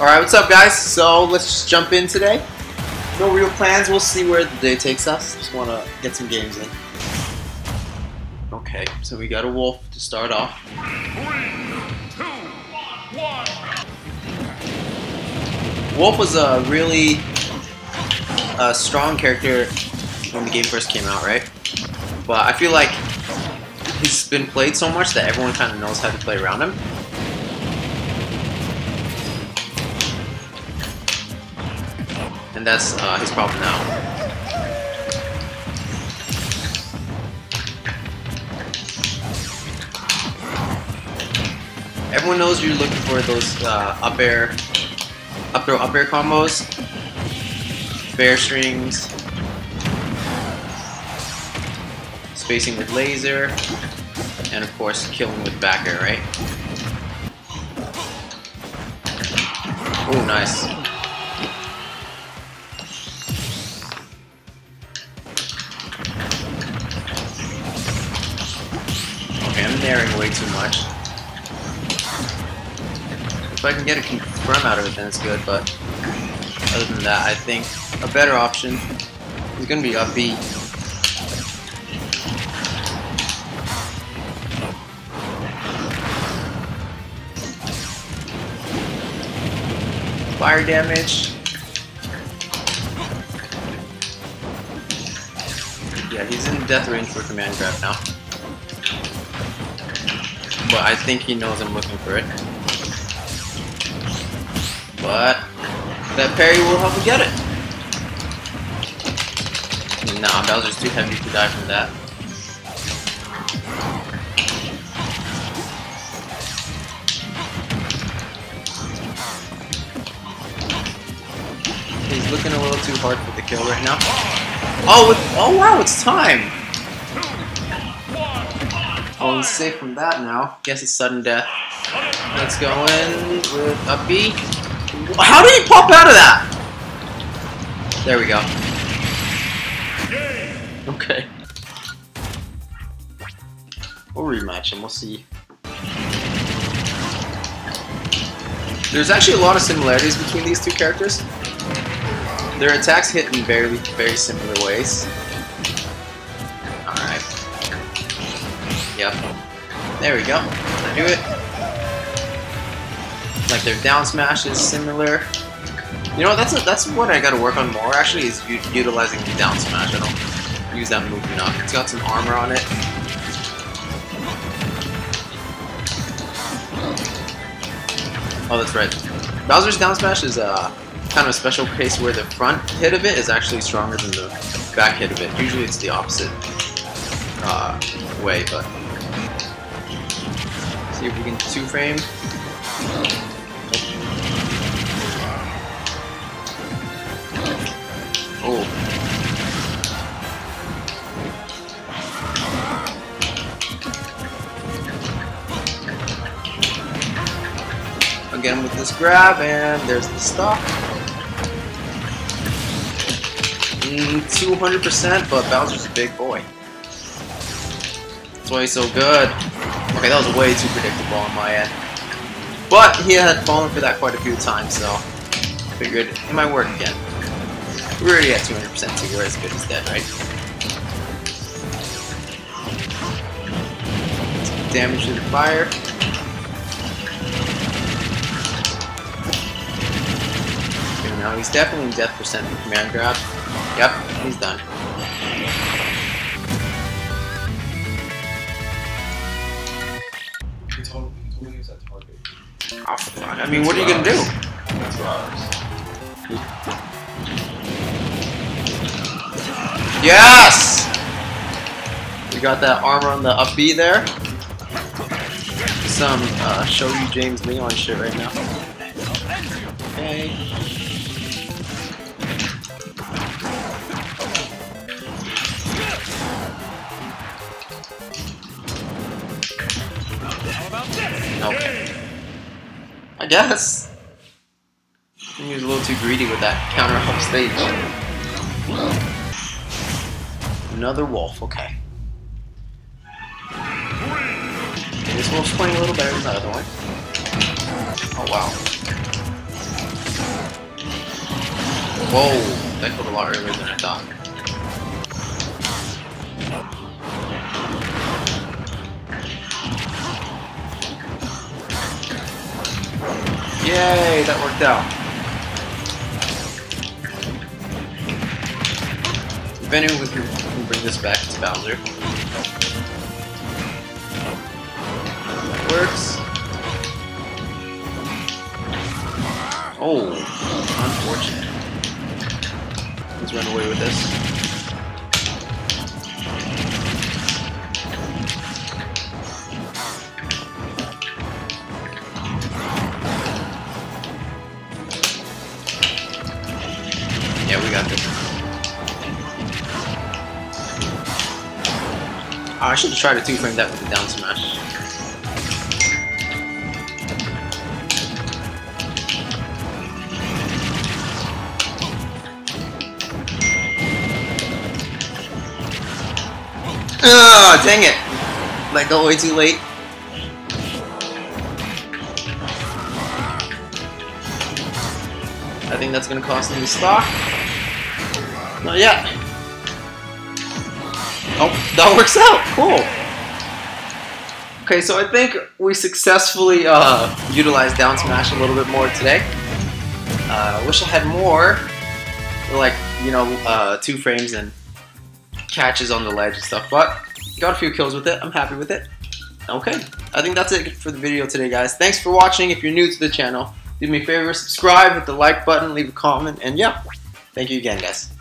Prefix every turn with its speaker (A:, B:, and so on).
A: Alright, what's up guys? So let's just jump in today. No real plans, we'll see where the day takes us. Just wanna get some games in. Okay, so we got a wolf to start off. Wolf was a really uh, strong character when the game first came out, right? But I feel like he's been played so much that everyone kind of knows how to play around him. And that's uh, his problem now. Everyone knows you're looking for those uh, up air, up throw, up air combos, bear strings, spacing with laser, and of course killing with back air, right? Oh, nice. Okay, way too much. If I can get a confirm out of it, then it's good, but other than that, I think a better option is going to be up B. Fire damage. Yeah, he's in death range for command grab now. But I think he knows I'm looking for it. But that parry will help me get it. Nah, Bowser's too heavy to die from that. He's looking a little too hard for the kill right now. Oh, oh wow, it's time! He's safe from that now. Guess it's sudden death. Let's go in with a B. How did he pop out of that? There we go. Okay. We'll rematch him, we'll see. There's actually a lot of similarities between these two characters. Their attacks hit in very, very similar ways. Yep. There we go. Do it. Like their down smash is similar. You know, that's a, that's what I gotta work on more actually, is utilizing the down smash. I don't use that move enough. It's got some armor on it. Oh, that's right. Bowser's down smash is uh, kind of a special case where the front hit of it is actually stronger than the back hit of it. Usually it's the opposite uh, way, but see if we can two frame. Oh. I'll with this grab, and there's the stop. Mm, 200%, but Bowser's a big boy. That's why he's so good. Okay, that was way too predictable on my end. But he had fallen for that quite a few times, so I figured it might work again. We're already at 200%, so you're as good as dead, right? Damage to the fire. Okay, now he's definitely in death percent with command grab. Yep, he's done. I mean, what are you gonna do?
B: That's two.
A: Yes! We got that armor on the up B there. Some uh, show you James Leon shit right now. Okay. Okay. I guess. I think he was a little too greedy with that counter off stage. Another wolf, okay. okay this wolf's playing a little better than the other one. Oh wow. Whoa, that killed a lot earlier than I thought. Yay, that worked out. If anyone can, can bring this back, to Bowser. That works. Oh, unfortunate. Let's run away with this. Yeah, we got this. Oh, I should tried to two-frame that with the down smash. Ah, dang it! Let go way too late. I think that's gonna cost me stock. Not yet. Oh, that works out. Cool. Okay, so I think we successfully uh, utilized down smash a little bit more today. I uh, wish I had more, like you know, uh, two frames and catches on the ledge and stuff, but got a few kills with it. I'm happy with it. Okay, I think that's it for the video today, guys. Thanks for watching. If you're new to the channel, do me a favor, subscribe, hit the like button, leave a comment, and yeah, thank you again, guys.